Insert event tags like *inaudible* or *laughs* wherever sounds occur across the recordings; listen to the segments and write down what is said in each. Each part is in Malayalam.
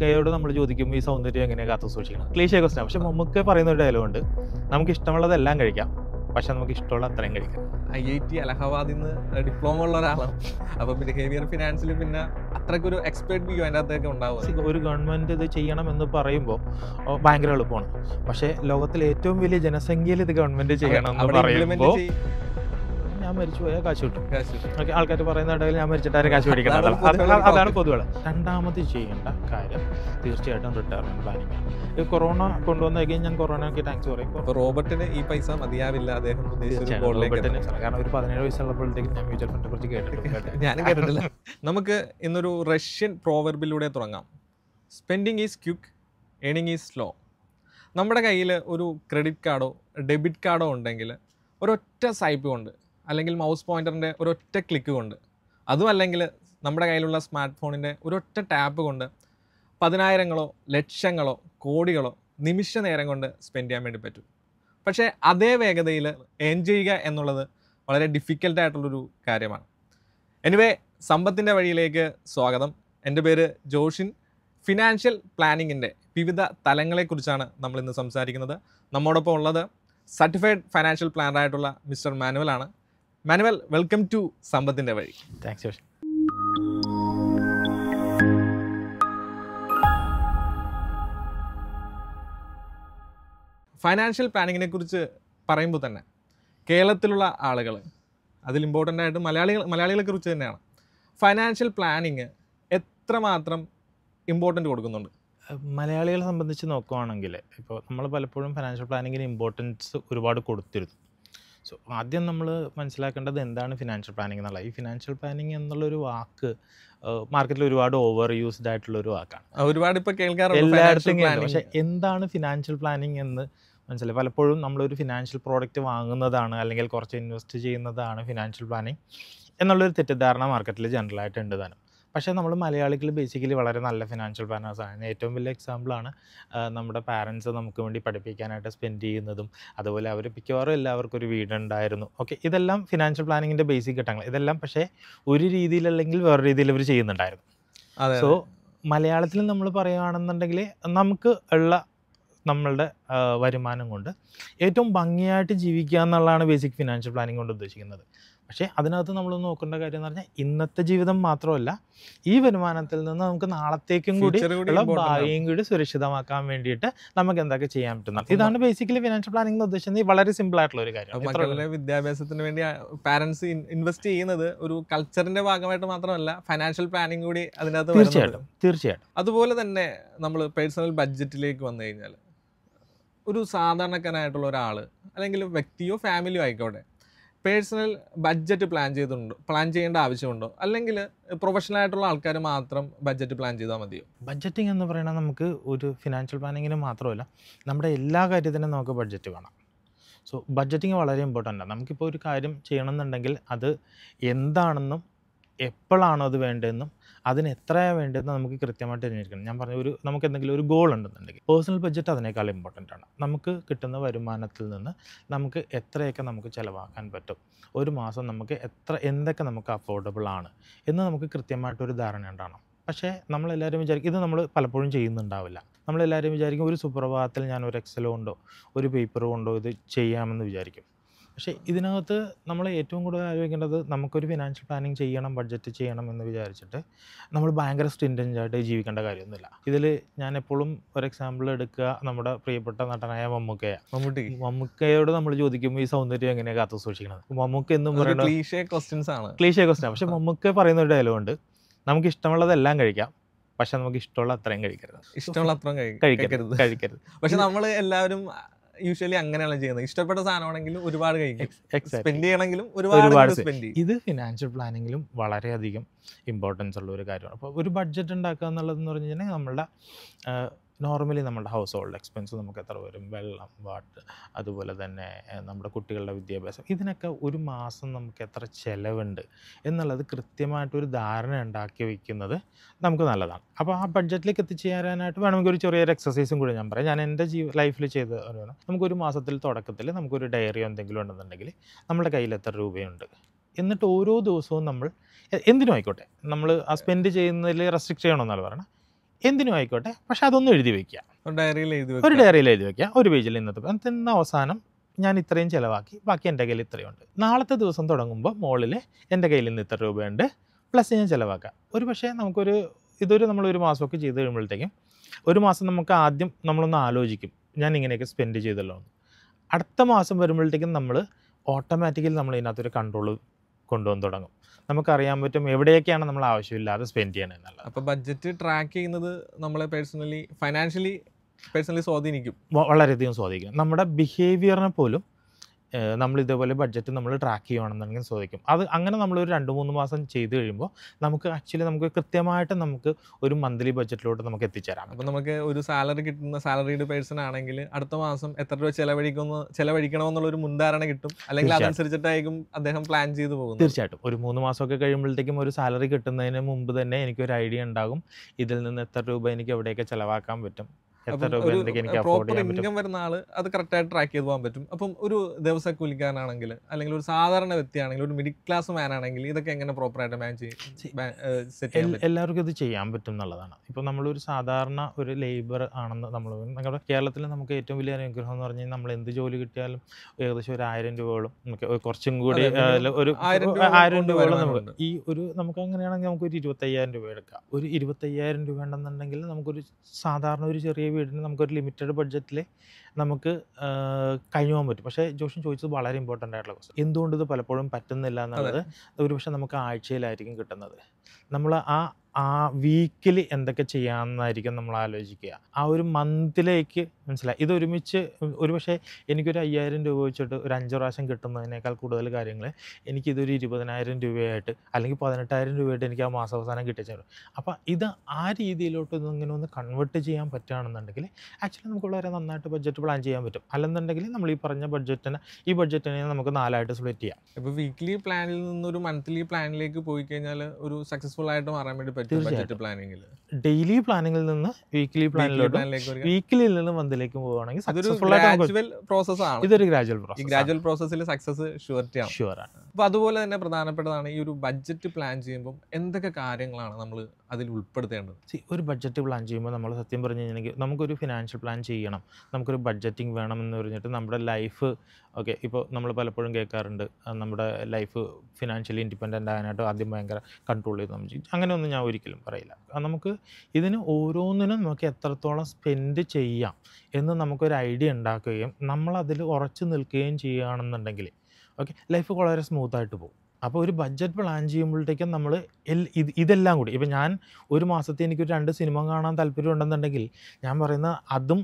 മമ്മൂക്കയോട് നമ്മൾ ചോദിക്കുമ്പോൾ ഈ സൗന്ദര്യം എങ്ങനെയാണ് കാത്തു സൂക്ഷിക്കണം? ക്ലീശേ ക്വസ്റ്റൻ പക്ഷെ മമ്മൂക്ക പറയുന്ന ഒരു ഡയലോഗ് ഉണ്ട്. നമുക്ക് ഇഷ്ടമുള്ളതെല്ലാം കഴിക്കാം പക്ഷെ നമുക്ക് ഇഷ്ടമുള്ള അത്രയും കഴിക്കാം. ഐ ഐ ടി അലഹബാദിൽ നിന്ന് ഡിപ്ലോമ ഉള്ള ഒരാളാണ്. അപ്പൊ ബിഹേവിയർ ഫിനാൻസിൽ പിന്നെ അത്രയ്ക്കൊരു എക്സ്പെർട്ട് വ്യൂ അതിന്റെ അകത്തൊക്കെ ഉണ്ടാവുക ഒരു ഗവൺമെന്റ് ഇത് ചെയ്യണം എന്ന് പറയുമ്പോൾ ഭയങ്കര എളുപ്പമാണ്. പക്ഷേ ലോകത്തിലെ ഏറ്റവും വലിയ ജനസംഖ്യയിൽ ഇത് ഗവൺമെന്റ് ചെയ്യണം എന്ന് പറയുമ്പോൾ ഞാൻ മരിച്ചു പോയാൽ കാശ് കിട്ടും. ഓക്കെ ആൾക്കാർ പറയുന്ന ഇടയിൽ ഞാൻ മരിച്ചിട്ടാരും കാശ് അത് അതാണ് പൊതുവെ രണ്ടാമത് ചെയ്യേണ്ട കാര്യം തീർച്ചയായിട്ടും റിട്ടയർമെന്റ് പ്ലാനിങ് ആണ്. ഈ കൊറോണ കൊണ്ടുവന്ന കഴിഞ്ഞാൽ ഞാൻ കൊറോണയ്ക്ക് താങ്ക്സ് പറയും. റോബർട്ടിന് ഈ പൈസ മതിയാവില്ല അദ്ദേഹം റോബർട്ടിന് കാരണം ഒരു പതിനേഴ് വയസ്സുള്ളപ്പോഴത്തേക്കും ഞാൻ മ്യൂച്വൽ ഫണ്ടിനെ കുറിച്ച് കേട്ടിട്ടുണ്ട്. *laughs* ഞാനും കേട്ടിട്ടില്ല. നമുക്ക് ഇന്നൊരു റഷ്യൻ പ്രോവർബിലൂടെ തുടങ്ങാം. സ്പെൻഡിങ് ഈസ് ക്യുക്ക് ഏണിങ് ഈസ് സ്ലോ നമ്മുടെ കയ്യിൽ ഒരു ക്രെഡിറ്റ് കാർഡോ ഡെബിറ്റ് കാർഡോ ഉണ്ടെങ്കിൽ ഒരൊറ്റ സൈപ്പ് കൊണ്ട് അല്ലെങ്കിൽ മൗസ് പോയിന്ററിന്റെ ഒരൊറ്റ ക്ലിക്ക് കൊണ്ട് അതും അല്ലെങ്കിൽ നമ്മുടെ കയ്യിലുള്ള സ്മാർട്ട് ഫോണിന്റെ ഒരൊറ്റ ടാപ്പ് കൊണ്ട് പതിനായിരങ്ങളോ ലക്ഷങ്ങളോ കോടികളോ നിമിഷ നേരം കൊണ്ട് സ്പെൻഡ് ചെയ്യാൻ വേണ്ടി പറ്റും. പക്ഷേ അതേ വേഗതയിൽ ഏൺ ചെയ്യുക എന്നുള്ളത് വളരെ ഡിഫിക്കൽട്ടായിട്ടുള്ളൊരു കാര്യമാണ്. എനിവേ സമ്പത്തിന്റെ വഴിയിലേക്ക് സ്വാഗതം. എന്റെ പേര് ജോഷിൻ. ഫിനാൻഷ്യൽ പ്ലാനിങ്ങിന്റെ വിവിധ തലങ്ങളെക്കുറിച്ചാണ് നമ്മൾ ഇന്ന് സംസാരിക്കുന്നത്. നമ്മോടൊപ്പം ഉള്ളത് സർട്ടിഫൈഡ് ഫൈനാൻഷ്യൽ പ്ലാനറായിട്ടുള്ള മിസ്റ്റർ മാനുവൽ ആണ്. മാനുവൽ വെൽക്കം ടു സമ്പത്തിന്റെ വഴി. താങ്ക്സ് ജോഷ് ഫൈനാൻഷ്യൽ പ്ലാനിങ്ങിനെ കുറിച്ച് പറയുമ്പോൾ തന്നെ കേരളത്തിലുള്ള ആളുകൾ അതിൽ ഇമ്പോർട്ടന്റ് ആയിട്ട് മലയാളികൾ മലയാളികളെ കുറിച്ച് തന്നെയാണ്. ഫൈനാൻഷ്യൽ പ്ലാനിങ് എത്രമാത്രം ഇമ്പോർട്ടന്റ് കൊടുക്കുന്നുണ്ട്? മലയാളികളെ സംബന്ധിച്ച് നോക്കുവാണെങ്കിൽ ഇപ്പോൾ നമ്മൾ പലപ്പോഴും ഫിനാൻഷ്യൽ പ്ലാനിങ്ങിന് ഇമ്പോർട്ടൻസ് ഒരുപാട് കൊടുത്തിരുന്നു. സോ ആദ്യം നമ്മൾ മനസ്സിലാക്കേണ്ടത് എന്താണ് ഫിനാൻഷ്യൽ പ്ലാനിങ് എന്നുള്ളത്. ഈ ഫിനാൻഷ്യൽ പ്ലാനിങ് എന്നുള്ളൊരു വാക്ക് മാർക്കറ്റിൽ ഒരുപാട് ഓവർ യൂസ്ഡ് ആയിട്ടുള്ള ഒരു വാക്കാണ്. ഒരുപാട് ഇപ്പോൾ കേൾക്കാറുണ്ട് എല്ലായിടത്തും പക്ഷേ എന്താണ് ഫിനാൻഷ്യൽ പ്ലാനിങ് എന്ന് മനസ്സിലായി? പലപ്പോഴും നമ്മളൊരു ഫിനാൻഷ്യൽ പ്രോഡക്റ്റ് വാങ്ങുന്നതാണ് അല്ലെങ്കിൽ കുറച്ച് ഇൻവെസ്റ്റ് ചെയ്യുന്നതാണ് ഫിനാൻഷ്യൽ പ്ലാനിങ് എന്നുള്ളൊരു തെറ്റിദ്ധാരണ മാർക്കറ്റിൽ ജനറലായിട്ട് ഉണ്ട് താനും. പക്ഷേ നമ്മൾ മലയാളികൾ ബേസിക്കലി വളരെ നല്ല ഫിനാൻഷ്യൽ പ്ലാനേഴ്സാണ് ഏറ്റവും വലിയ എക്സാമ്പിളാണ് നമ്മുടെ പാരൻസ് നമുക്ക് വേണ്ടി പഠിപ്പിക്കാനായിട്ട് സ്പെൻഡ് ചെയ്യുന്നതും അതുപോലെ അവർ മിക്കവാറും എല്ലാവർക്കും ഒരു വീടുണ്ടായിരുന്നു. ഓക്കെ ഇതെല്ലാം ഫിനാൻഷ്യൽ പ്ലാനിങ്ങിന്റെ ബേസിക് ഘട്ടങ്ങൾ. ഇതെല്ലാം പക്ഷേ ഒരു രീതിയിലല്ലെങ്കിൽ വേറെ രീതിയിൽ അവർ ചെയ്യുന്നുണ്ടായിരുന്നു. അതെ സോ മലയാളത്തിൽ നമ്മൾ പറയുകയാണെന്നുണ്ടെങ്കിൽ നമുക്ക് ഉള്ള നമ്മളുടെ വരുമാനം കൊണ്ട്. ഏറ്റവും ഭംഗിയായിട്ട് ജീവിക്കുക എന്നുള്ളതാണ് ബേസിക് ഫിനാൻഷ്യൽ പ്ലാനിങ് കൊണ്ട് ഉദ്ദേശിക്കുന്നത്. പക്ഷേ അതിനകത്ത് നമ്മൾ നോക്കേണ്ട കാര്യം എന്ന് പറഞ്ഞാൽ ഇന്നത്തെ ജീവിതം മാത്രമല്ല ഈ വരുമാനത്തിൽ നിന്ന് നമുക്ക് നാളത്തേക്കും കൂടി ഉള്ള ഭാവിയും കൂടി സുരക്ഷിതമാക്കാൻ വേണ്ടിയിട്ട് നമുക്ക് എന്തൊക്കെ ചെയ്യാൻ പറ്റുന്നത് ഇതാണ് ബേസിക്കലി ഫിനാൻഷ്യൽ പ്ലാനിങ് എന്ന് ഉദ്ദേശിക്കുന്നത് വളരെ സിമ്പിൾ ആയിട്ടുള്ള ഒരു കാര്യം. വിദ്യാഭ്യാസത്തിന് വേണ്ടി പാരന്റ്സ് ഇൻവെസ്റ്റ് ചെയ്യുന്നത് ഒരു കൾച്ചറിന്റെ ഭാഗമായിട്ട് മാത്രമല്ല ഫിനാൻഷ്യൽ പ്ലാനിങ് കൂടി അതിനകത്ത്. തീർച്ചയായിട്ടും തീർച്ചയായിട്ടും. അതുപോലെ തന്നെ നമ്മൾ പേഴ്സണൽ ബഡ്ജറ്റിലേക്ക് വന്നു കഴിഞ്ഞാൽ ഒരു സാധാരണക്കാരനായിട്ടുള്ള ഒരാൾ അല്ലെങ്കിൽ വ്യക്തിയോ ഫാമിലിയോ ആയിക്കോട്ടെ പേഴ്സണൽ ബഡ്ജറ്റ് പ്ലാൻ ചെയ്തിട്ടുണ്ടോ പ്ലാൻ ചെയ്യേണ്ട ആവശ്യമുണ്ടോ അല്ലെങ്കിൽ പ്രൊഫഷണൽ ആയിട്ടുള്ള ആൾക്കാർ മാത്രം ബഡ്ജറ്റ് പ്ലാൻ ചെയ്താൽ മതിയോ? ബഡ്ജറ്റിംഗ് എന്ന് പറയുന്നത് നമുക്ക് ഒരു ഫിനാൻഷ്യൽ പ്ലാനിങ്ങിന് മാത്രമല്ല നമ്മുടെ എല്ലാ കാര്യത്തിനും നമുക്ക് ബഡ്ജറ്റ് വേണം. സോ ബഡ്ജറ്റിംഗ് വളരെ ഇമ്പോർട്ടന്റ് ആണ്. നമുക്കിപ്പോൾ ഒരു കാര്യം ചെയ്യണമെന്നുണ്ടെങ്കിൽ അത് എന്താണെന്നും എപ്പോഴാണോ അത് വേണ്ടതെന്നും അതിന് എത്രയാണ് വേണ്ടതെന്ന് നമുക്ക് കൃത്യമായിട്ട് തിരഞ്ഞെടുക്കണം ഞാൻ പറഞ്ഞ ഒരു നമുക്ക് എന്തെങ്കിലും ഒരു ഗോൾ ഉണ്ടെന്നുണ്ടെങ്കിൽ പേഴ്സണൽ ബഡ്ജറ്റ് അതിനേക്കാൾ ഇമ്പോർട്ടന്റ് ആണ്. നമുക്ക് കിട്ടുന്ന വരുമാനത്തിൽ നിന്ന് നമുക്ക് എത്രയൊക്കെ നമുക്ക് ചിലവാക്കാൻ പറ്റും ഒരു മാസം നമുക്ക് എത്ര എന്തൊക്കെ നമുക്ക് അഫോർഡബിൾ ആണ് എന്ന് നമുക്ക് കൃത്യമായിട്ടൊരു ധാരണ ഉണ്ടാകണം പക്ഷേ നമ്മളെല്ലാവരും വിചാരിക്കും ഇത് നമ്മൾ പലപ്പോഴും ചെയ്യുന്നുണ്ടാവില്ല. നമ്മളെല്ലാവരും വിചാരിക്കും ഒരു സുപ്രഭാതത്തിൽ ഞാൻ ഒരു എക്സലോ കൊണ്ടോ ഒരു പേപ്പർ കൊണ്ടോ ഇത് ചെയ്യാമെന്ന് വിചാരിക്കും. പക്ഷേ ഇതിനകത്ത് നമ്മൾ ഏറ്റവും കൂടുതൽ ആലോചിക്കേണ്ടത് നമുക്കൊരു ഫിനാൻഷ്യൽ പ്ലാനിങ് ചെയ്യണം ബഡ്ജറ്റ് ചെയ്യണം എന്ന് വിചാരിച്ചിട്ട് നമ്മൾ ഭയങ്കര സ്റ്റിന്റന്റ് ആയിട്ട് ജീവിക്കേണ്ട കാര്യമൊന്നുമില്ല. ഇതിൽ ഞാൻ എപ്പോഴും ഒരു എക്സാമ്പിൾ എടുക്കുക നമ്മുടെ പ്രിയപ്പെട്ട നടനായ മമ്മൂക്കയ. മമ്മൂട്ടി. മമ്മൂക്കയോട് നമ്മൾ ചോദിക്കുമ്പോൾ ഈ സൗന്ദര്യം എങ്ങനെയാണ് കാത്തു സൂക്ഷിക്കുന്നത് മമ്മൂക്ക എന്നും പറയുന്നത് ക്ലീഷേ ക്വസ്റ്റ്യൻസ് ആണ്. ക്ലീഷേ ക്വസ്റ്റ്യൻ പക്ഷേ മമ്മൂക്ക പറയുന്ന ഒരു ഡയലോഗ് ഉണ്ട്. നമുക്ക് ഇഷ്ടമുള്ളതെല്ലാം കഴിക്കാം പക്ഷെ നമുക്ക് ഇഷ്ടമുള്ള അത്രയും കഴിക്കരുത്. ഇഷ്ടമുള്ള അത്രയും കഴിക്കരുത്. കഴിക്കരുത്. പക്ഷെ നമ്മൾ എല്ലാവരും യൂഷ്വലി അങ്ങനെയാണ് ചെയ്യുന്നത്. ഇഷ്ടപ്പെട്ട സാധനമാണെങ്കിലും ഒരുപാട് കഴിക്കും. സ്പെൻഡ് ചെയ്യണമെങ്കിലും ഒരുപാട് സ്പെൻഡ് ചെയ്യും. ഇത് ഫിനാൻഷ്യൽ പ്ലാനിങ്ങിലും വളരെയധികം ഇമ്പോർട്ടൻസ് ഉള്ള ഒരു കാര്യമാണ്. അപ്പോൾ ഒരു ബഡ്ജറ്റ് ഉണ്ടാക്കുക എന്നുള്ളതെന്ന് പറഞ്ഞു കഴിഞ്ഞാൽ നമ്മളുടെ നോർമലി നമ്മുടെ ഹൗസ് ഹോൾഡ് എക്സ്പെൻസ് നമുക്ക് എത്ര വരും? വെള്ളം വാട്ടർ അതുപോലെ തന്നെ നമ്മുടെ കുട്ടികളുടെ വിദ്യാഭ്യാസം. ഇതിനൊക്കെ ഒരു മാസം നമുക്ക് എത്ര ചിലവുണ്ട് എന്നുള്ളത് കൃത്യമായിട്ടൊരു ധാരണ ഉണ്ടാക്കി വയ്ക്കുന്നത് നമുക്ക് നല്ലതാണ്. അപ്പോൾ ആ ബഡ്ജറ്റിലേക്ക് എത്തിച്ചേരാനായിട്ട് വേണമെങ്കിൽ ഒരു ചെറിയൊരു എക്സസൈസും കൂടി ഞാൻ പറയാം. ഞാൻ എന്റെ ജീവ ലൈഫിൽ ചെയ്ത ഒരു നമുക്കൊരു മാസത്തിൽ തുടക്കത്തിൽ നമുക്കൊരു ഡയറിയോ എന്തെങ്കിലും ഉണ്ടെന്നുണ്ടെങ്കിൽ നമ്മുടെ കയ്യിൽ എത്ര രൂപയുണ്ട്? എന്നിട്ട് ഓരോ ദിവസവും നമ്മൾ എന്തിനും ആയിക്കോട്ടെ. നമ്മൾ ആ സ്പെൻഡ് ചെയ്യുന്നതിൽ റെസ്ട്രിക്റ്റ് ചെയ്യണമെന്നാണ് പറയണം. എന്തിനും ആയിക്കോട്ടെ. പക്ഷെ അതൊന്നും എഴുതി വെക്കുക. ഡയറിയിൽ എഴുതി ഒരു. ഡയറിയിൽ എഴുതി വെക്കുക. ഒരു പേജിൽ ഇന്നത്തെ ഇന്ന് അവസാനം ഞാൻ ഇത്രയും ചിലവാക്കി. ബാക്കി എന്റെ കയ്യിൽ ഇത്രയുണ്ട്. നാളത്തെ ദിവസം തുടങ്ങുമ്പോൾ മുകളിൽ എന്റെ കയ്യിൽ നിന്ന് ഇത്ര രൂപയുണ്ട്. പ്ലസ് ഞാൻ ചിലവാക്കാം. ഒരു പക്ഷേ നമുക്കൊരു ഇതൊരു നമ്മൾ ഒരു മാസമൊക്കെ ചെയ്ത് കഴിയുമ്പോഴത്തേക്കും ഒരു മാസം നമുക്ക് ആദ്യം നമ്മളൊന്ന് ആലോചിക്കും. ഞാൻ ഇങ്ങനെയൊക്കെ സ്പെൻഡ് ചെയ്തല്ലോ അടുത്ത മാസം വരുമ്പോഴത്തേക്കും നമ്മൾ ഓട്ടോമാറ്റിക്കലി നമ്മൾ ഇതിനകത്തൊരു കൺട്രോൾ കൊണ്ടുവന്ന് തുടങ്ങും. നമുക്കറിയാൻ പറ്റും എവിടെയൊക്കെയാണ് നമ്മൾ ആവശ്യമില്ലാതെ സ്പെൻഡ് ചെയ്യണമെന്നുള്ളത് അപ്പോൾ ബഡ്ജറ്റ് ട്രാക്ക് ചെയ്യുന്നത് നമ്മളെ പേഴ്സണലി ഫൈനാൻഷ്യലി പേഴ്സണലി സ്വാധീനിക്കും. വളരെയധികം സ്വാധീനിക്കും. നമ്മുടെ ബിഹേവിയറിനെ പോലും നമ്മൾ ഇതേപോലെ ബഡ്ജറ്റ് നമ്മൾ ട്രാക്ക് ചെയ്യുകയാണെന്നുണ്ടെങ്കിൽ ചോദിക്കും. അത് അങ്ങനെ നമ്മൾ ഒരു രണ്ട് മൂന്ന് മാസം ചെയ്ത് കഴിയുമ്പോൾ നമുക്ക് ആക്ച്വലി നമുക്ക് കൃത്യമായിട്ട് നമുക്ക് ഒരു മന്ത്ലി ബഡ്ജറ്റിലോട്ട് നമുക്ക് എത്തിച്ചേരാം അപ്പോൾ നമുക്ക് ഒരു സാലറി കിട്ടുന്ന സാലറീഡ് പേഴ്സൺ ആണെങ്കിൽ അടുത്ത മാസം എത്ര രൂപ ചെലവഴിക്കുന്നു ചെലവഴിക്കണമെന്നുള്ള ഒരു മുൻധാരണ കിട്ടും. അല്ലെങ്കിൽ. അതനുസരിച്ചിട്ടായിരിക്കും അദ്ദേഹം പ്ലാൻ ചെയ്തു പോകുന്നത്. തീർച്ചയായിട്ടും. ഒരു മൂന്ന് മാസമൊക്കെ കഴിയുമ്പോഴത്തേക്കും ഒരു സാലറി കിട്ടുന്നതിന് മുമ്പ് തന്നെ എനിക്കൊരു ഐഡിയ ഉണ്ടാകും. ഇതിൽ നിന്ന് എത്ര രൂപ എനിക്ക് എവിടെയൊക്കെ ചിലവാക്കാൻ പറ്റും. പ്രോപ്പർ ഇൻകം വരുന്ന ആൾ അത് കറക്റ്റായിട്ട് ട്രാക്ക് ചെയ്ത് പോകാൻ പറ്റും. അപ്പം ഒരു ദിവസ കൂലിക്കാരനാണെങ്കിൽ അല്ലെങ്കിൽ ഒരു സാധാരണ വ്യക്തിയാണെങ്കിൽ ഒരു മിഡിൽ ക്ലാസ് മാൻ ആണെങ്കിൽ ഇതൊക്കെ എങ്ങനെ പ്രോപ്പറായിട്ട് മാനേജ് ചെയ്യും? സെറ്റ് ചെയ്യാൻ പറ്റും? എല്ലാവർക്കും ഇത് ചെയ്യാൻ പറ്റും എന്നുള്ളതാണ്. ഇപ്പൊ നമ്മളൊരു സാധാരണ ഒരു ലേബർ ആണെന്ന് നമ്മൾ നമ്മുടെ കേരളത്തിൽ നമുക്ക് ഏറ്റവും വലിയ അനുഗ്രഹം എന്ന് പറഞ്ഞാൽ നമ്മൾ എന്ത് ജോലി കിട്ടിയാലും ഏകദേശം ഒരു ആയിരം രൂപയോളം കുറച്ചും കൂടി ഒരു ആയിരം രൂപകളും രൂപയോളം നമുക്ക് ഈ ഒരു നമുക്ക് അങ്ങനെയാണെങ്കിൽ നമുക്ക് ഒരു ഇരുപത്തയ്യായിരം രൂപ എടുക്കാം. ഒരു ഇരുപത്തയ്യായിരം രൂപ ഉണ്ടെന്നുണ്ടെങ്കിൽ നമുക്കൊരു സാധാരണ ഒരു ചെറിയ വീടിന് നമുക്കൊരു ലിമിറ്റഡ് ബഡ്ജറ്റിൽ നമുക്ക് കഴിഞ്ഞു പോകാൻ പറ്റും. പക്ഷേ ജോഷൻ ചോദിച്ചത് വളരെ ഇമ്പോർട്ടന്റ് ആയിട്ടുള്ള ക്വസ്റ്റൻ എന്തുകൊണ്ട് ഇത് പലപ്പോഴും പറ്റുന്നില്ല എന്നുള്ളത് ഒരു പക്ഷേ നമുക്ക് ആഴ്ചയിലായിരിക്കും കിട്ടുന്നത്. നമ്മൾ ആ ആ വീക്കിലി എന്തൊക്കെ ചെയ്യാമെന്നായിരിക്കും നമ്മൾ ആലോചിക്കുക. ആ ഒരു മന്തിലേക്ക് മനസ്സിലായി. ഇത് ഒരുമിച്ച് ഒരു പക്ഷേ എനിക്കൊരു അയ്യായിരം രൂപ വെച്ചിട്ട് ഒരു അഞ്ച് പ്രാവശ്യം കിട്ടുന്നതിനേക്കാൾ കൂടുതൽ കാര്യങ്ങൾ എനിക്കിതൊരു ഇരുപതിനായിരം രൂപയായിട്ട് അല്ലെങ്കിൽ പതിനെട്ടായിരം രൂപയായിട്ട് എനിക്ക് ആ മാസാവസാനം കിട്ടിച്ചു അപ്പോൾ ഇത് ആ രീതിയിലോട്ട് ഇതിങ്ങനെ ഇങ്ങനെ ഒന്ന് കൺവേർട്ട് ചെയ്യാൻ പറ്റുകയാണെന്നുണ്ടെങ്കിൽ ആക്ച്വലി നമുക്ക് വളരെ നന്നായിട്ട് ബഡ്ജറ്റ് പ്ലാൻ ചെയ്യാൻ പറ്റും. അല്ലെന്നുണ്ടെങ്കിൽ നമ്മൾ ഈ പറഞ്ഞ ബഡ്ജറ്റിനെ ഈ ബഡ്ജറ്റിനെ നമുക്ക് നാലായിട്ട് സ്പ്ലിറ്റ് ചെയ്യാം. ഇപ്പോൾ വീക്ക്ലി പ്ലാനിൽ നിന്ന് ഒരു മന്ത്ലി പ്ലാനിലേക്ക് പോയി കഴിഞ്ഞാൽ ഒരു സക്സസ്ഫുൾ ആയിട്ട് മാറാൻ വേണ്ടി പറ്റും ബഡ്ജറ്റ്. പ്ലാനിങ്ങിൽ ഡെയിലി പ്ലാനിങ്ങിൽ നിന്ന് വീക്ക്ലി പ്ലാനിലോട്ട് വീക്കിലിൽ നിന്ന് മന്തിലേക്ക് പോവുകയാണെങ്കിൽ സക്സസ്ഫുൾ ആയിട്ട് പ്രോസസ് ആണ്. ഇതൊരു ഗ്രാജുവൽ ഈ പ്രോസസ് ഗ്രാജുവൽ പ്രോസസ്സിൽ സക്സസ് ഷുവർട്ടി ആണ്. ഷുവർ ആണ്. അപ്പോൾ അതുപോലെ തന്നെ പ്രധാനപ്പെട്ടതാണ് ഈ ഒരു ബഡ്ജറ്റ് പ്ലാൻ ചെയ്യുമ്പോൾ എന്തൊക്കെ കാര്യങ്ങളാണ് നമ്മൾ അതിൽ ഉൾപ്പെടുത്തേണ്ടത്? സി ഒരു ബഡ്ജറ്റ് പ്ലാൻ ചെയ്യുമ്പോൾ നമ്മൾ സത്യം പറഞ്ഞു കഴിഞ്ഞിട്ടുണ്ടെങ്കിൽ നമുക്കൊരു ഫിനാൻഷ്യൽ പ്ലാൻ ചെയ്യണം. നമുക്കൊരു ബഡ്ജറ്റിംഗ് വേണം എന്ന് പറഞ്ഞിട്ട് നമ്മുടെ ലൈഫ് ഓക്കെ ഇപ്പോൾ നമ്മൾ പലപ്പോഴും കേൾക്കാറുണ്ട്. നമ്മുടെ ലൈഫ് ഫിനാൻഷ്യലി ഇൻഡിപെൻഡന്റ് ആകാനായിട്ട് ആദ്യം ഭയങ്കര കൺട്രോൾ ചെയ്ത് നമ്മൾ അങ്ങനെയൊന്നും ഞാൻ ഒരിക്കലും പറയില്ല. നമുക്ക് ഇതിന് ഓരോന്നിനും നമുക്ക് എത്രത്തോളം സ്പെൻഡ് ചെയ്യാം എന്ന് നമുക്കൊരു ഐഡിയ ഉണ്ടാക്കുകയും നമ്മളതിൽ ഉറച്ചു നിൽക്കുകയും ചെയ്യുകയാണെന്നുണ്ടെങ്കിൽ ഓക്കെ? ലൈഫ് വളരെ സ്മൂത്തായിട്ട് പോകും. അപ്പോൾ ഒരു ബഡ്ജറ്റ് പ്ലാൻ ചെയ്യുമ്പോഴത്തേക്കും നമ്മൾ ഇത് ഇതെല്ലാം കൂടി. ഇപ്പം ഞാൻ ഒരു മാസത്തെ എനിക്കൊരു രണ്ട് സിനിമ കാണാൻ താല്പര്യം ഉണ്ടെന്നുണ്ടെങ്കിൽ ഞാൻ പറയുന്ന അതും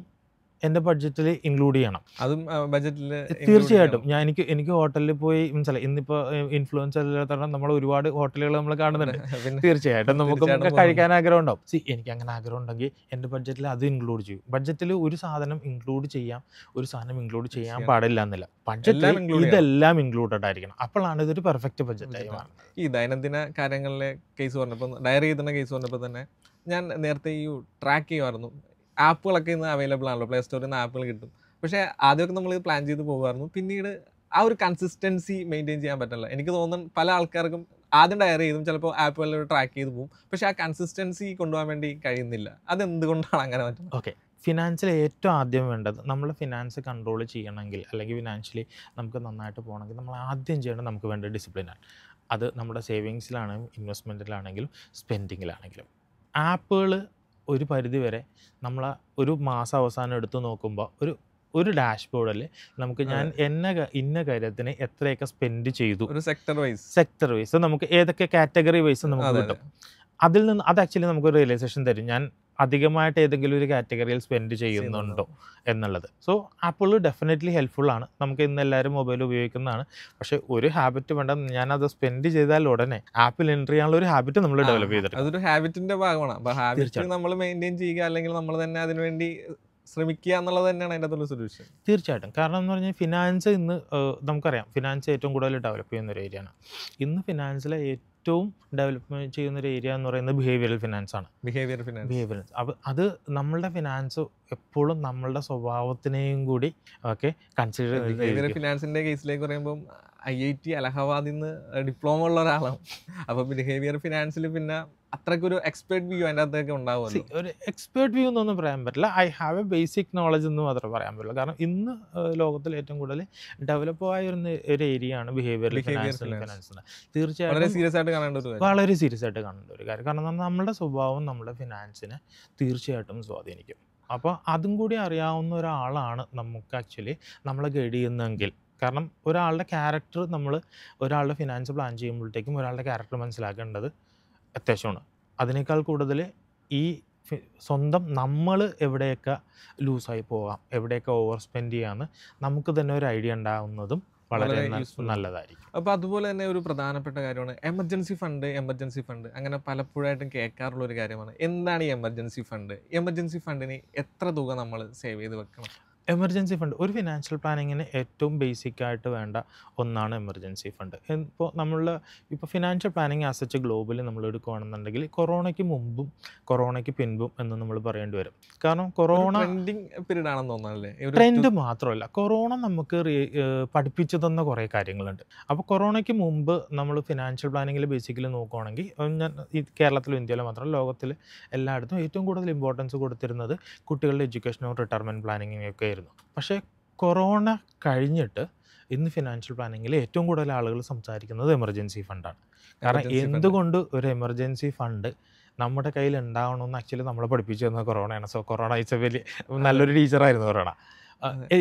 എന്റെ ബഡ്ജറ്റിൽ ഇൻക്ലൂഡ് ചെയ്യണം. അതും ബഡ്ജറ്റിൽ തീർച്ചയായിട്ടും. ഞാൻ എനിക്ക് എനിക്ക് ഹോട്ടലിൽ പോയി മനസ്സിലായി. ഇന്നിപ്പോൾ ഇൻഫ്ലുവൻസ് അല്ലാത്തതാണ് നമ്മൾ ഒരുപാട് ഹോട്ടലുകൾ നമ്മൾ കാണുന്നുണ്ട്. തീർച്ചയായിട്ടും നമുക്ക് കഴിക്കാൻ ആഗ്രഹം ഉണ്ടാവും സി എനിക്ക് അങ്ങനെ ആഗ്രഹം ഉണ്ടെങ്കിൽ എന്റെ ബഡ്ജറ്റിൽ അത് ഇൻക്ലൂഡ് ചെയ്യും. ബഡ്ജറ്റിൽ ഒരു സാധനം ഇൻക്ലൂഡ് ചെയ്യാം ഒരു സാധനം ഇൻക്ലൂഡ് ചെയ്യാൻ പാടില്ല എന്നില്ല. ബഡ്ജറ്റിൽ. ഇതെല്ലാം ഇൻക്ലൂഡഡ് ആയിരിക്കണം. അപ്പോഴാണ് ഇതൊരു പെർഫെക്റ്റ് ബഡ്ജറ്റ് ഈ ദൈനംദിന കാര്യങ്ങളിലെ കേസ് പറഞ്ഞപ്പോൾ ഡയറി എഴുതുന്ന കേസ് പറഞ്ഞപ്പോൾ തന്നെ ഞാൻ നേരത്തെ ഈ ട്രാക്ക് ചെയ്യുമായിരുന്നു. ആപ്പുകളൊക്കെ ഇന്ന് അവൈലബിൾ ആണല്ലോ. പ്ലേ സ്റ്റോറിൽ നിന്ന് ആപ്പുകൾ കിട്ടും. പക്ഷേ ആദ്യമൊക്കെ നമ്മൾ പ്ലാൻ ചെയ്ത് പോകുമായിരുന്നു പിന്നീട് ആ ഒരു കൺസിസ്റ്റൻസി മെയിന്റെയിൻ ചെയ്യാൻ പറ്റില്ല എനിക്ക് തോന്നുന്നു പല ആൾക്കാർക്കും ആദ്യം ഡയറി ചെയ്തും ചിലപ്പോൾ ആപ്പുകളിൽ ട്രാക്ക് ചെയ്ത് പോകും പക്ഷേ ആ കൺസിസ്റ്റൻസി കൊണ്ടുപോകാൻ വേണ്ടി കഴിയുന്നില്ല. അതെന്തുകൊണ്ടാണ് അങ്ങനെ പറ്റുന്നത്? ഓക്കെ ഫിനാൻഷ്യൽ ഏറ്റവും ആദ്യം വേണ്ടത് നമ്മൾ ഫിനാൻസ് കൺട്രോൾ ചെയ്യണമെങ്കിൽ അല്ലെങ്കിൽ ഫിനാൻഷ്യലി നമുക്ക് നന്നായിട്ട് പോകണമെങ്കിൽ നമ്മൾ ആദ്യം ചെയ്യേണ്ടത് നമുക്ക് വേണ്ട ഡിസിപ്ലിനാണ് അത് നമ്മുടെ സേവിങ്സിലാണെങ്കിലും ഇൻവെസ്റ്റ്മെന്റിലാണെങ്കിലും സ്പെൻഡിങ്ങിലാണെങ്കിലും ആപ്പുകൾ ഒരു പരിധി വരെ നമ്മൾ ഒരു മാസം അവസാനം എടുത്തു നോക്കുമ്പോൾ ഒരു ഒരു ഡാഷ്ബോർഡിൽ നമുക്ക് ഞാൻ എന്ന ഇന്ന കാര്യത്തിന് എത്രയൊക്കെ സ്പെൻഡ് ചെയ്തു. ഒരു സെക്ടർ വൈസ് സെക്ടർ വൈസ് നമുക്ക് ഏതൊക്കെ കാറ്റഗറി വൈസ് നമുക്ക് കിട്ടും. അതിൽ നിന്ന് അത് ആക്ച്വലി നമുക്ക് റിയലൈസേഷൻ തരും. ഞാൻ അധികമായിട്ട് ഏതെങ്കിലും ഒരു കാറ്റഗറിയിൽ സ്പെൻഡ് ചെയ്യുന്നുണ്ടോ എന്നുള്ളത്. സോ ആപ്പിൾ ഡെഫിനറ്റ്ലി ഹെൽപ്ഫുൾ ആണ്. നമുക്ക് ഇന്ന് എല്ലാവരും മൊബൈൽ ഉപയോഗിക്കുന്നതാണ്. പക്ഷേ ഒരു ഹാബിറ്റ് വേണ്ട. ഞാനത് സ്പെൻഡ് ചെയ്താൽ ഉടനെ ആപ്പിൽ എൻട്രി ചെയ്യാനുള്ള ഒരു ഹാബിറ്റ് നമ്മൾ ഡെവലപ്പ് ചെയ്തിട്ടുണ്ട്. അതൊരു ഹാബിറ്റിന്റെ ഭാഗമാണ്. അപ്പൊ ഹാബിറ്റ് നമ്മൾ മെയിന്റെയിൻ ചെയ്യുക അല്ലെങ്കിൽ നമ്മൾ തന്നെ അതിനുവേണ്ടി ശ്രമിക്കുക എന്നുള്ളത് തന്നെയാണ് അതിന്റെ അകത്തുള്ള സൊല്യൂഷൻ തീർച്ചയായിട്ടും. കാരണം എന്ന് പറഞ്ഞാൽ ഫിനാൻസ് ഇന്ന് നമുക്കറിയാം. ഫിനാൻസ് ഏറ്റവും കൂടുതൽ ഡെവലപ്പ് ചെയ്യുന്ന ഒരു ഏരിയയാണ് ഇന്ന് ഫിനാൻസിലെ ഏറ്റവും ഡെവലപ്പ് ചെയ്യുന്ന ഒരു ഏരിയ എന്ന് പറയുന്നത് ബിഹേവിയറൽ ഫിനാൻസ് ആണ്. ബിഹേവിയർ ഫിനാൻസ് ബിഹേവിയർ അപ്പോൾ അത് നമ്മളുടെ ഫിനാൻസ് എപ്പോഴും നമ്മളുടെ സ്വഭാവത്തിനെയും കൂടി ഒക്കെ കൺസിഡർ ബിഹേവിയർ ഫിനാൻസിന്റെ കേസിലേക്ക് പറയുമ്പോൾ ഐ ഐ ടി അലഹബാദിൽ നിന്ന് ഡിപ്ലോമ ഉള്ള ഒരാളാണ് അപ്പോൾ ബിഹേവിയർ ഫിനാൻസിൽ പിന്നെ അത്രയ്ക്കൊരു എക്സ്പേർട്ട് വ്യൂ അതിന്റെ അകത്തേക്ക് ഉണ്ടാവുമല്ലോ. ഒരു എക്സ്പേർട്ട് വ്യൂ എന്നൊന്നും പറയാൻ പറ്റില്ല. I have a basic knowledge എന്ന് മാത്രമേ പറയാൻ പറ്റുള്ളൂ. കാരണം ഇന്ന് ലോകത്തിൽ ഏറ്റവും കൂടുതൽ ഡെവലപ്പ് ആയ ഒരു ഏരിയ ആണ് ബിഹേവിയർ. ഫിനാൻസിന് തീർച്ചയായിട്ടും സീരിയസ് ആയിട്ട് കാണേണ്ട ഒരു കാര്യം. വളരെ സീരിയസ് ആയിട്ട് കാണേണ്ട ഒരു കാര്യം. കാരണം നമ്മുടെ സ്വഭാവം നമ്മുടെ ഫിനാൻസിനെ തീർച്ചയായിട്ടും സ്വാധീനിക്കും. അപ്പോൾ അതും കൂടി അറിയാവുന്ന ഒരാളാണ് നമുക്ക് ആക്ച്വലി നമ്മളെ ഗൈഡ് ചെയ്യുന്നതെങ്കിൽ. കാരണം ഒരാളുടെ ക്യാരക്ടർ നമ്മൾ ഒരാളുടെ ഫിനാൻസ് പ്ലാൻ ചെയ്യുമ്പോഴത്തേക്കും ഒരാളുടെ ക്യാരക്ടർ മനസ്സിലാക്കേണ്ടത് അത്യാവശ്യമാണ്. അതിനേക്കാൾ കൂടുതൽ ഈ സ്വന്തം നമ്മൾ എവിടെയൊക്കെ ലൂസായി പോകാം എവിടെയൊക്കെ ഓവർ സ്പെൻഡ് ചെയ്യാമെന്ന് നമുക്ക് തന്നെ ഒരു ഐഡിയ ഉണ്ടാകുന്നതും വളരെ. നല്ലതായിരിക്കും. അപ്പോൾ അതുപോലെ തന്നെ ഒരു പ്രധാനപ്പെട്ട കാര്യമാണ് എമർജൻസി ഫണ്ട് എമർജൻസി ഫണ്ട് അങ്ങനെ പലപ്പോഴായിട്ടും കേൾക്കാറുള്ള ഒരു കാര്യമാണ് എന്താണ് ഈ എമർജൻസി ഫണ്ട് എമർജൻസി ഫണ്ടിന് എത്ര തുക നമ്മൾ സേവ് ചെയ്ത് വെക്കണം? എമർജൻസി ഫണ്ട് ഒരു ഫിനാൻഷ്യൽ പ്ലാനിങ്ങിന് ഏറ്റവും ബേസിക് ആയിട്ട് വേണ്ട ഒന്നാണ് എമർജൻസി ഫണ്ട് ഇപ്പോൾ നമ്മൾ ഇപ്പോൾ ഫിനാൻഷ്യൽ പ്ലാനിങ് ആസച്ച് ഗ്ലോബലി നമ്മൾ എടുക്കുകയാണെന്നുണ്ടെങ്കിൽ കൊറോണയ്ക്ക് മുമ്പും കൊറോണയ്ക്ക് പിൻപും എന്ന് നമ്മൾ പറയേണ്ടി വരും. കാരണം കൊറോണ പീരീഡ് ആണെന്ന് തോന്നുന്നല്ലേ ട്രെൻഡ് മാത്രമല്ല. കൊറോണ നമുക്ക് പഠിപ്പിച്ചു തന്ന കുറേ കാര്യങ്ങളുണ്ട്. അപ്പോൾ കൊറോണയ്ക്ക് മുമ്പ് നമ്മൾ ഫിനാൻഷ്യൽ പ്ലാനിങ്ങിൽ ബേസിക്കലി നോക്കുകയാണെങ്കിൽ ഞാൻ ഈ കേരളത്തിലും ഇന്ത്യയിലും മാത്രമല്ല ലോകത്തിൽ എല്ലായിടത്തും ഏറ്റവും കൂടുതൽ ഇമ്പോർട്ടൻസ് കൊടുത്തിരുന്നത് കുട്ടികളുടെ എഡ്യൂക്കേഷനോ റിട്ടയർമെന്റ് പ്ലാനിങ്ങിനും ഒക്കെ ആയിരുന്നു പക്ഷേ കൊറോണ കഴിഞ്ഞിട്ട് ഇന്ന് ഫിനാൻഷ്യൽ പ്ലാനിങ്ങിൽ ഏറ്റവും കൂടുതൽ ആളുകൾ സംസാരിക്കുന്നത് എമർജൻസി ഫണ്ടാണ് കാരണം എന്തുകൊണ്ട് ഒരു എമർജൻസി ഫണ്ട് നമ്മുടെ കയ്യിൽ ഉണ്ടാവണമെന്ന് ആക്ച്വലി നമ്മളെ പഠിപ്പിച്ചു തന്നത് കൊറോണയാണ്. സോ കൊറോണ എ വലിയ നല്ലൊരു ടീച്ചറായിരുന്നു കൊറോണ.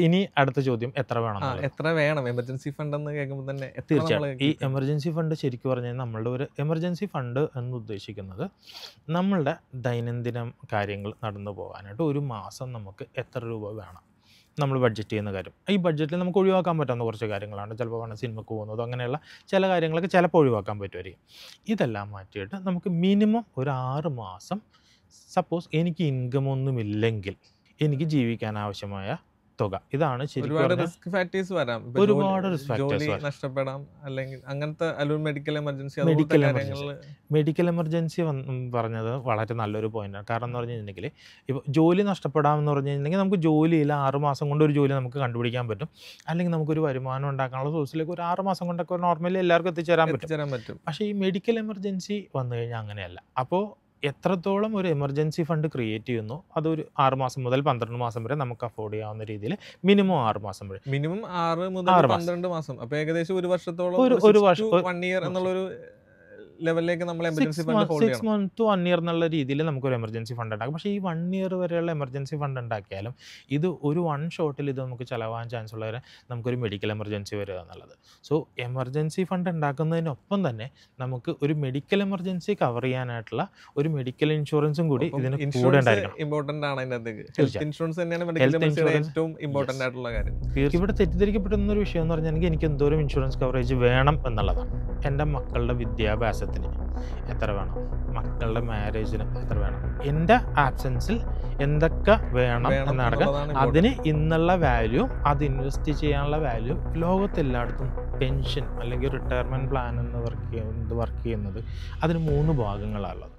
ഇനി അടുത്ത ചോദ്യം എത്ര വേണം എത്ര വേണം? എമർജൻസി ഫണ്ട് എന്ന് കേൾക്കുമ്പോൾ തന്നെ തീർച്ചയായും. ഈ എമർജൻസി ഫണ്ട് ശരിക്കും പറഞ്ഞാൽ നമ്മളുടെ ഒരു എമർജൻസി ഫണ്ട് എന്ന് ഉദ്ദേശിക്കുന്നത് നമ്മളുടെ ദൈനംദിന കാര്യങ്ങൾ നടന്നു പോകാനായിട്ട് ഒരു മാസം നമുക്ക് എത്ര രൂപ വേണം? നമ്മൾ ബഡ്ജറ്റ് ചെയ്യുന്ന കാര്യം. ഈ ബഡ്ജറ്റിൽ നമുക്ക് ഒഴിവാക്കാൻ പറ്റുന്ന കുറച്ച് കാര്യങ്ങളാണ്. ചിലപ്പോൾ വേണം സിനിമക്ക് പോകുന്നത് അങ്ങനെയുള്ള ചില കാര്യങ്ങളൊക്കെ ചിലപ്പോൾ ഒഴിവാക്കാൻ പറ്റുമായിരിക്കും. ഇതെല്ലാം മാറ്റിയിട്ട് നമുക്ക് മിനിമം ഒരു ആറ് മാസം സപ്പോസ് എനിക്ക് ഇൻകം ഒന്നുമില്ലെങ്കിൽ എനിക്ക് ജീവിക്കാൻ ആവശ്യമായ തുക. ഇതാണ് ഒരുപാട് റിസ്ക് ഫാക്ടേഴ്സ് വരാം. ഒരുപാട് റിസ്ക് വരാം. നഷ്ടപ്പെടാം. അല്ലെങ്കിൽ അങ്ങനത്തെ മെഡിക്കൽ എമർജൻസി മെഡിക്കൽ എമർജൻസി. പറഞ്ഞത് വളരെ നല്ലൊരു പോയിന്റ് ആണ്. കാരണം എന്ന് പറഞ്ഞു കഴിഞ്ഞിട്ടുണ്ടെങ്കിൽ ഇപ്പോൾ ജോലി നഷ്ടപ്പെടാം എന്ന് പറഞ്ഞു കഴിഞ്ഞിട്ടുണ്ടെങ്കിൽ നമുക്ക് ജോലിയിൽ ആറ് മാസം കൊണ്ട് ഒരു ജോലി നമുക്ക് കണ്ടുപിടിക്കാൻ പറ്റും. അല്ലെങ്കിൽ നമുക്കൊരു വരുമാനം ഉണ്ടാക്കാനുള്ള സോഴ്സിലേക്ക് ഒരു ആറ് മാസം കൊണ്ടൊക്കെ നോർമലി എല്ലാവർക്കും എത്തിച്ചേരാൻ പറ്റും. പക്ഷേ ഈ മെഡിക്കൽ എമർജൻസി വന്നു കഴിഞ്ഞാൽ അങ്ങനെയല്ല. അപ്പോൾ എത്രത്തോളം ഒരു എമർജൻസി ഫണ്ട് ക്രിയേറ്റ് ചെയ്യുന്നു അതൊരു ആറ് മാസം മുതൽ പന്ത്രണ്ട് മാസം വരെ നമുക്ക് അഫോർഡ് ചെയ്യാവുന്ന രീതിയിൽ മിനിമം ആറ് മാസം വരെ. മിനിമം ആറ് മുതൽ. പന്ത്രണ്ട് മാസം. അപ്പൊ ഏകദേശം ഒരു വർഷത്തോളം ഒരു- ഒരു വർഷം- വൺ ഇയർ എന്നുള്ളൊരു ലെവലിലേക്ക് നമ്മൾ emergency fund hold six month one year എന്നുള്ള രീതിയിൽ നമുക്കൊരു എമർജൻസി ഫണ്ട് ഉണ്ടാക്കും. പക്ഷേ ഈ വൺ ഇയർ വരെയുള്ള എമർജൻസി ഫണ്ട് ഉണ്ടാക്കിയാലും ഇത് ഒരു വൺ ഷോട്ടിൽ ഇത് നമുക്ക് ചിലവാൻ ചാൻസ് ഉള്ളവരെ നമുക്കൊരു മെഡിക്കൽ എമർജൻസി വരിക എന്നുള്ളത്. സോ എമർജൻസി ഫണ്ട് ഉണ്ടാക്കുന്നതിനൊപ്പം തന്നെ നമുക്ക് ഒരു മെഡിക്കൽ എമർജൻസി കവർ ചെയ്യാനായിട്ടുള്ള ഒരു മെഡിക്കൽ ഇൻഷുറൻസും കൂടി ഇതിന് കൂടെ ഉണ്ടായിരിക്കണം. ഇമ്പോർട്ടന്റ് ആണ് ഹെൽത്ത് ഇൻഷുറൻസ് തന്നെയാണ് മെഡിക്കൽ ഏറ്റവും ആയിട്ടുള്ള കാര്യം. ഇവിടെ തെറ്റിദ്ധരിക്കപ്പെടുന്ന ഒരു വിഷയം എന്ന് പറഞ്ഞാൽ എനിക്ക് എന്തോരം ഇൻഷുറൻസ് കവറേജ് വേണം എന്നുള്ളതാണ്. എന്റെ മക്കളുടെ വിദ്യാഭ്യാസത്തിന് എത്ര വേണം? മക്കളുടെ മാരേജിന് എത്ര വേണം? എന്റെ ആബ്സെൻസിൽ എന്തൊക്കെ വേണം വേണം എന്നടക്കം അതിന് ഇന്നുള്ള വാല്യൂ അത് ഇൻവെസ്റ്റ് ചെയ്യാനുള്ള വാല്യൂ ലോകത്തെല്ലായിടത്തും പെൻഷൻ അല്ലെങ്കിൽ റിട്ടയർമെന്റ് പ്ലാൻ എന്ന് വർക്ക് ചെയ്യുന്നത് വർക്ക് ചെയ്യുന്നത് അതിന് മൂന്ന് ഭാഗങ്ങളാണുള്ളത്